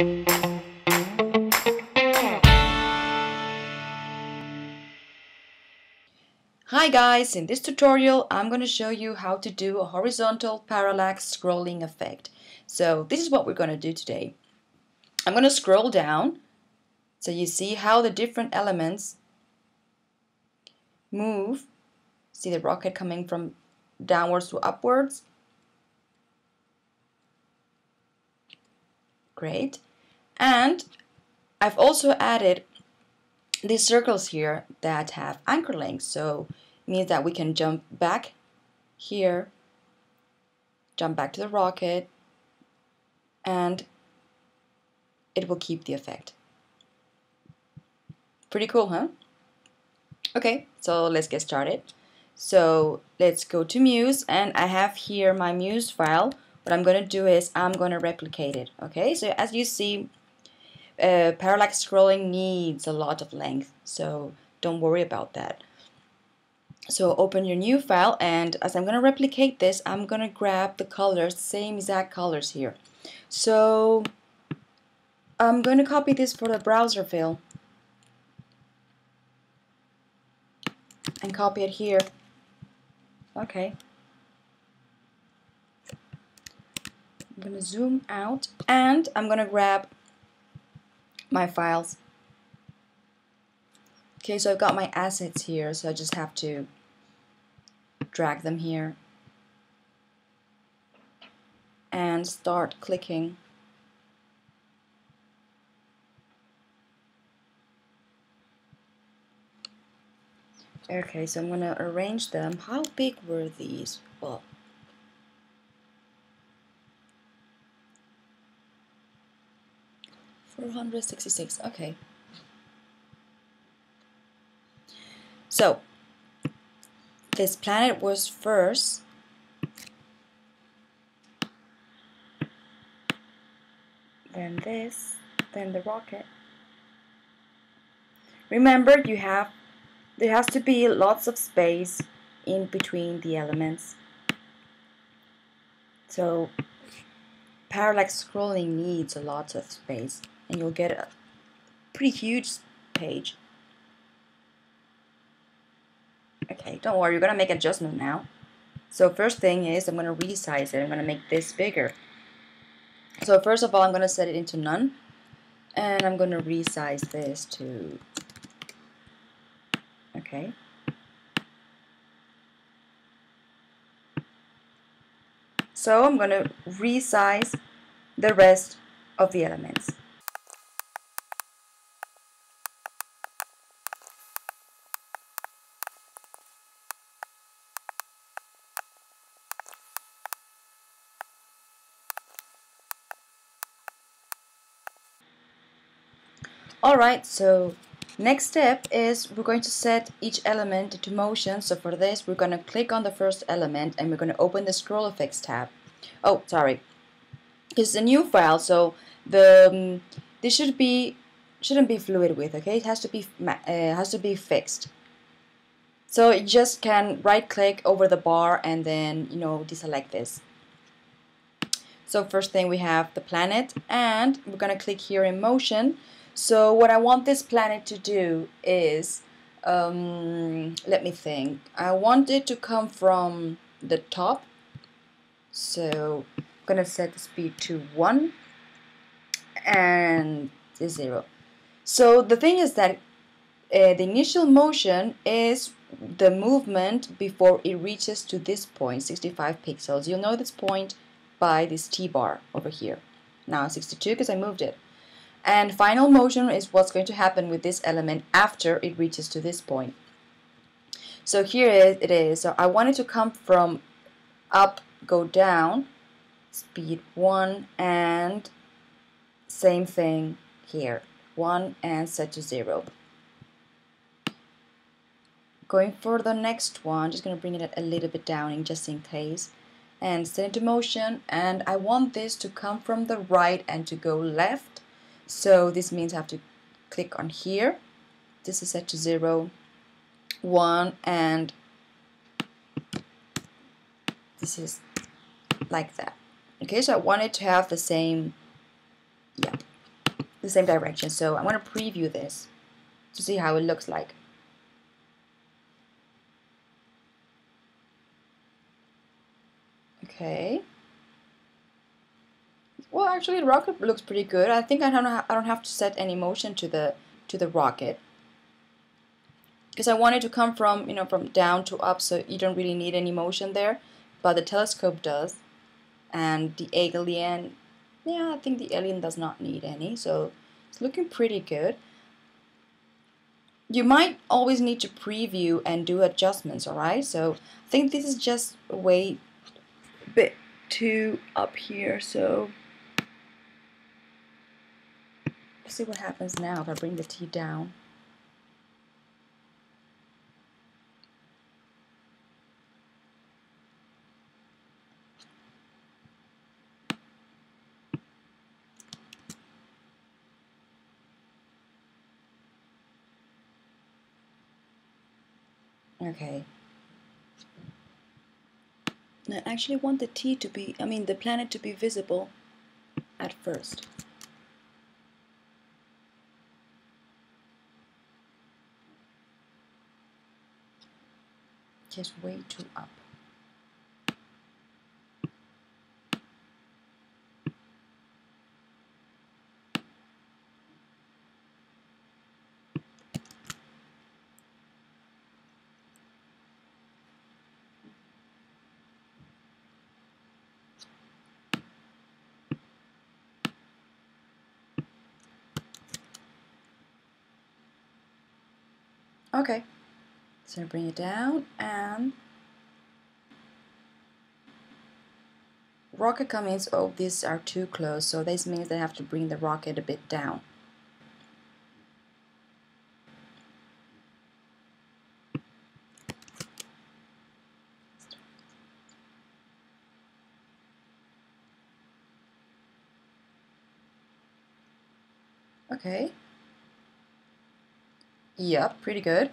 Hi guys, in this tutorial I'm going to show you how to do a horizontal parallax scrolling effect. So this is what we're going to do today. I'm going to scroll down so you see how the different elements move. See the rocket coming from downwards to upwards. Great. And I've also added these circles here that have anchor links. So it means that we can jump back here, jump back to the rocket, and it will keep the effect. Pretty cool, huh? Okay, so let's get started. So let's go to Muse, and I have here my Muse file. What I'm going to do is I'm going to replicate it. Okay, so as you see, uh, parallax scrolling needs a lot of length, so don't worry about that. So open your new file and as I'm going to replicate this, I'm going to grab the colors, same exact colors here. So I'm going to copy this for the browser fill and copy it here. Okay. I'm going to zoom out and I'm going to grab my files. Okay, so I've got my assets here, so I just have to drag them here and start clicking. Okay, so I'm going to arrange them. How big were these? Well, 466, okay. So, this planet was first. Then this, then the rocket. Remember, you have there has to be lots of space in between the elements. So parallax scrolling needs a lot of space and you'll get a pretty huge page. Okay, don't worry, you're going to make adjustment now. So first thing is I'm going to resize it. I'm going to make this bigger. So first of all, I'm going to set it into none. And I'm going to resize this to... Okay. So I'm going to resize the rest of the elements. Alright, so next step is we're going to set each element to motion. So for this, we're going to click on the first element and we're going to open the scroll effects tab. Oh, sorry. It's a new file, so the um, this should be shouldn't be fluid width. Okay, it has to be uh, has to be fixed. So you just can right click over the bar and then you know deselect this. So first thing we have the planet and we're gonna click here in motion so what I want this planet to do is, um, let me think, I want it to come from the top. So I'm going to set the speed to 1 and 0. So the thing is that uh, the initial motion is the movement before it reaches to this point, 65 pixels. You'll know this point by this T-bar over here. Now 62 because I moved it. And final motion is what's going to happen with this element after it reaches to this point. So here it is. So I want it to come from up, go down, speed 1, and same thing here. 1 and set to 0. Going for the next one, just going to bring it a little bit down in just in case. And set into motion, and I want this to come from the right and to go left so this means I have to click on here. This is set to 0, 1, and this is like that. Okay, so I wanted to have the same, yeah. the same direction. So I'm going to preview this to see how it looks like. Okay. Well, actually, the rocket looks pretty good. I think I don't I don't have to set any motion to the to the rocket because I want it to come from you know from down to up, so you don't really need any motion there, but the telescope does, and the alien, yeah, I think the alien does not need any, so it's looking pretty good. You might always need to preview and do adjustments, alright? So I think this is just way bit too up here, so let's see what happens now if I bring the T down. Okay. I actually want the T to be, I mean the planet to be visible at first. Just way too up. Okay, so bring it down and rocket comings, oh these are too close, so this means they have to bring the rocket a bit down. Okay, Yep, pretty good.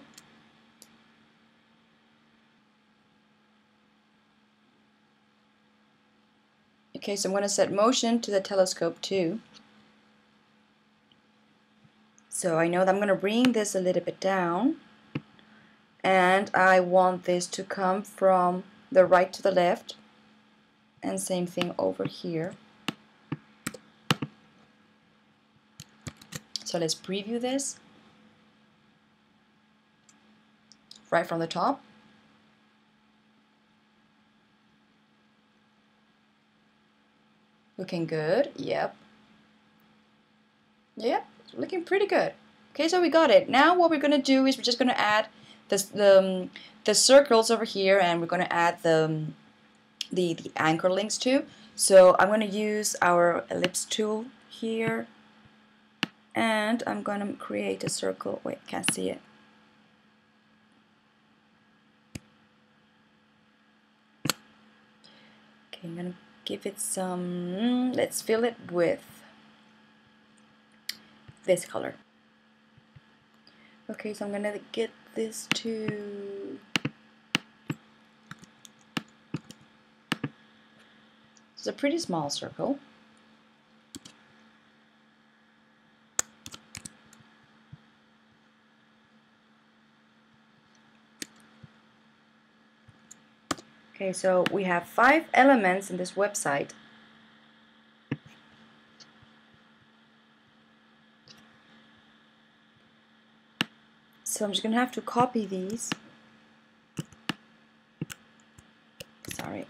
Okay, so I'm going to set motion to the telescope too. So I know that I'm going to bring this a little bit down and I want this to come from the right to the left and same thing over here. So let's preview this. right from the top. Looking good, yep. Yep, looking pretty good. Okay, so we got it. Now what we're gonna do is we're just gonna add this, the, um, the circles over here and we're gonna add the, um, the, the anchor links too. So I'm gonna use our ellipse tool here and I'm gonna create a circle. Wait, can't see it. Okay, I'm gonna give it some, mm, let's fill it with this color. Okay, so I'm gonna get this to It's a pretty small circle. Okay, so we have five elements in this website. So I'm just going to have to copy these. Sorry.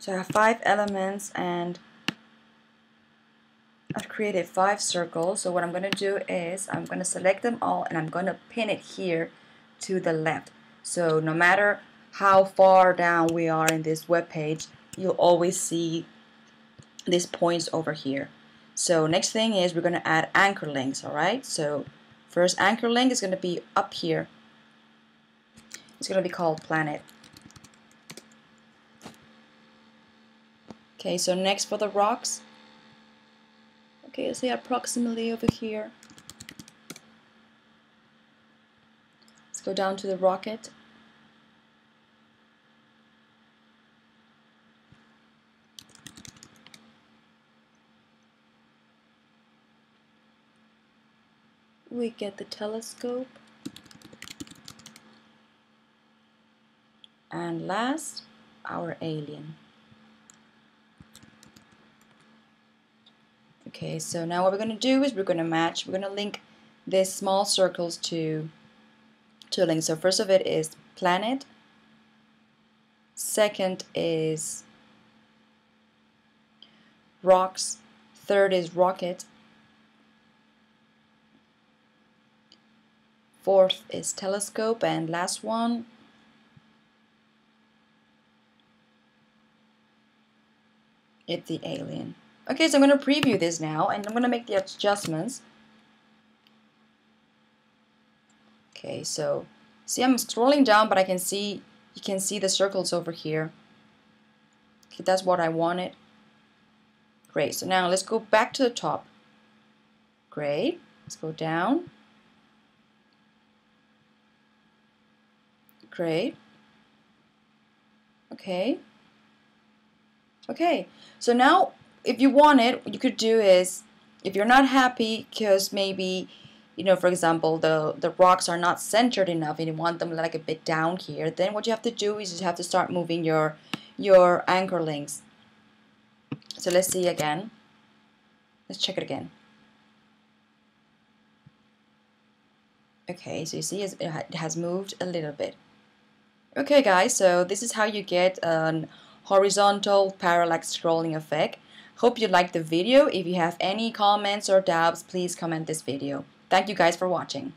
So I have five elements and I've created five circles. So what I'm going to do is I'm going to select them all and I'm going to pin it here to the left. So no matter how far down we are in this web page, you'll always see these points over here. So next thing is we're going to add anchor links, alright? So first anchor link is going to be up here. It's going to be called planet. Okay, so next for the rocks, Okay, say approximately over here. Let's go down to the rocket. We get the telescope. And last, our alien. Okay, so now what we're going to do is we're going to match, we're going to link these small circles to, to a link. So first of it is planet, second is rocks, third is rocket, fourth is telescope, and last one. It's the alien. Okay, so I'm going to preview this now and I'm going to make the adjustments. Okay, so see I'm scrolling down but I can see you can see the circles over here. Okay, that's what I wanted. Great, so now let's go back to the top. Great, let's go down. Great. Okay. Okay, so now if you want it, what you could do is, if you're not happy because maybe, you know, for example, the, the rocks are not centered enough and you want them like a bit down here, then what you have to do is you have to start moving your, your anchor links. So let's see again. Let's check it again. Okay, so you see it has moved a little bit. Okay guys, so this is how you get an horizontal parallax scrolling effect. Hope you liked the video. If you have any comments or doubts, please comment this video. Thank you guys for watching.